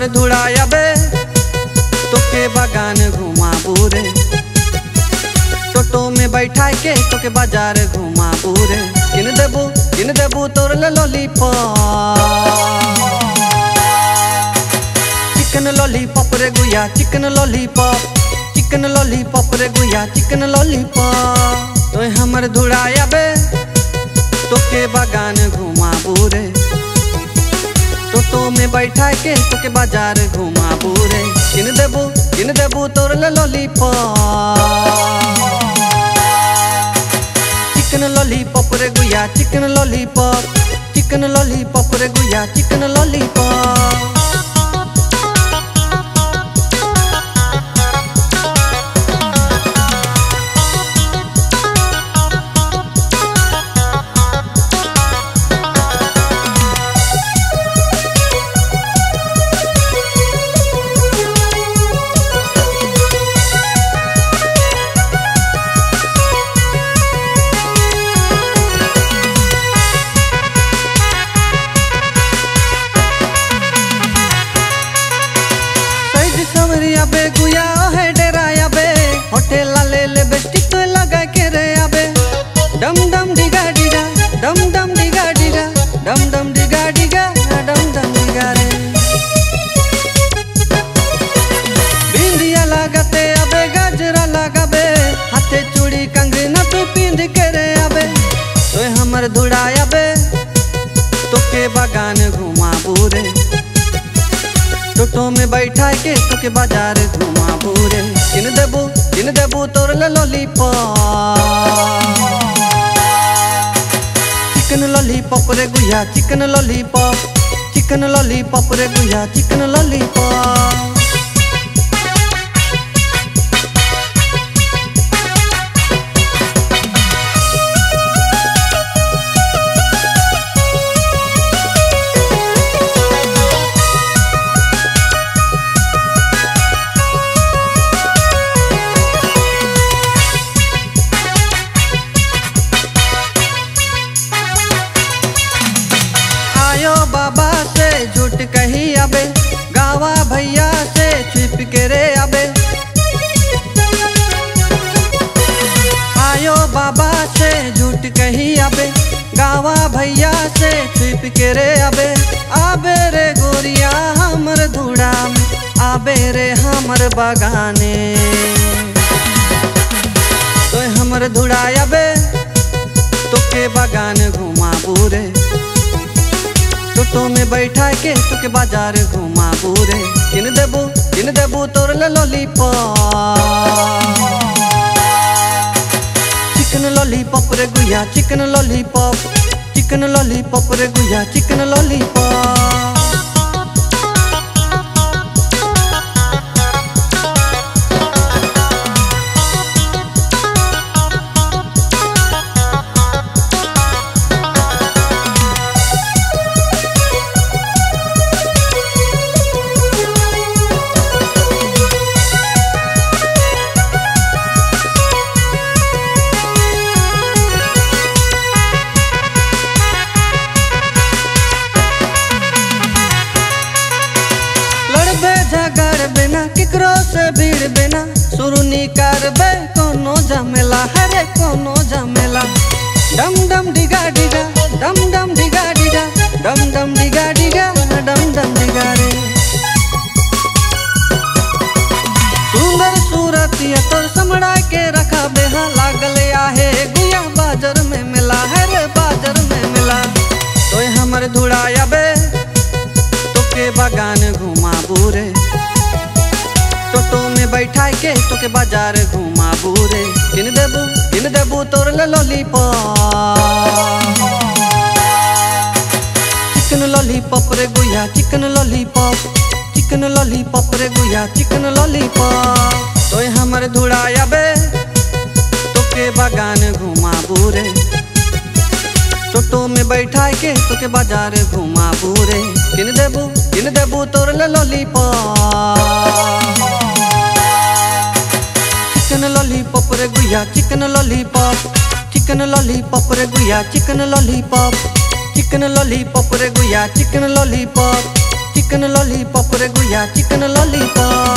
हमर धुड़ाया बे तोके बागान घुमा पूरे टोटो में बैठा के तोके बाज़ार घुमा पूरे किन देबू किन देबू तोर ले लॉलीपॉप चिकन लॉलीपॉप रे गुया चिकन लॉलीपॉप चिकन लॉलीपॉप रे गुया चिकन लॉलीपॉप तो हमर धुड़ाया बे तोके बागान घुमा पूरे टोटो में बैठा के तोके बाज़ार घुमा पूरे किन देबू किन देबू तोर ले लॉलीपॉप चिकन लॉलीपॉप रे गुया चिकन लॉलीपॉप चिकन लॉलीपॉप रे गुया चिकन लॉलीपॉप सैज सवरिया बे, गुया है, डेराया बे। होटल ले ले बेस्टिक तो लगा के रे आबे डम डम डिगा डिगा, डम डम डिगा डिगा, डम डम डिगा डिगा, डम डम डिगा रे। बिंदिया लगाते आबे गजरा लगाबे हाथे चूड़ी कंगरी न तू पिंध के रे आबे तो हमर धुड़ाया बे, तोके बागान घुमा पूरे टोटो में बैठा के तुके बाज़ार घुमा पूरे किन देबू किन देबू तोर ले लॉलीपॉप। चिकन लॉलीपॉप रे गुया चिकन लॉलीपॉप। चिकन लॉलीपॉप रे गुया चिकन लॉलीपॉप। कही अबे, गावा भैया से छिप के रे अबे। आबे रे गोरिया, हमर धूड़ा में आबे रे हमर बगाने। तो हमर धुड़ाया बे तोके बागान घुमा पूरे टोटो में बैठा के तोके बाज़ार घुमा पूरे किन देबू किन देबू तोर ले लॉलीपॉप चिकन लॉलीपॉप रे गुया चिकन लॉलीपॉप चिकन लॉलीपॉप रे गुया चिकन लॉलीपॉप केकरो से भिड़बे ना शुरू नी करबे कोनो झमेला, हरे कोनो झमेला। डम डम डिगा डिगा, डम डम डिगा डिगा, डम डम डिगा डिगा, डम डम डिगा रे। सुंदर सूरतिया तोर समड़ा के रखा बेहा, लागल आहे गुया बाज़ार में मिला है रे बाज़ार में मिला। तो हमर धुड़ाया टोटो में बैठा के बाज़ार घुमा पूरे किन देबू किन देबू तोर ले लॉलीपॉप चिकन लॉलीपॉप रे गुया चिकन लॉलीपॉप चिकन लॉलीपॉप रे गुया चिकन लॉलीपॉप तो हमर धुड़ाया बे तोके बागान घुमा पूरे टोटो में बैठा के तोके बाज़ार घुमा पूरे किन देबू किन देबू तोर ले लॉलीपॉप चिकन लॉलीपॉप रे गुया चिकन लॉलीपॉप चिकन लॉलीपॉप रे गुया चिकन लॉलीपॉप चिकन लॉलीपॉप रे गुया चिकन लॉलीपॉप चिकन लॉलीपॉप रे गुया चिकन लॉलीपॉप